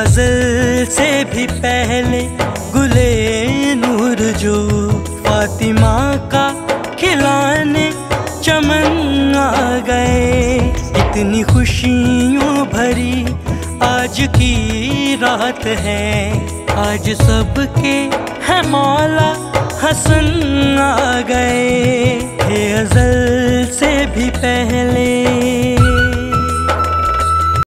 गज़ल से भी पहले गुले नूर जो फातिमा का खिलाने चमन आ गए। इतनी खुशियों भरी आज की रात है। आज सबके है मौला हसन आ गए। हे अजल से भी पहले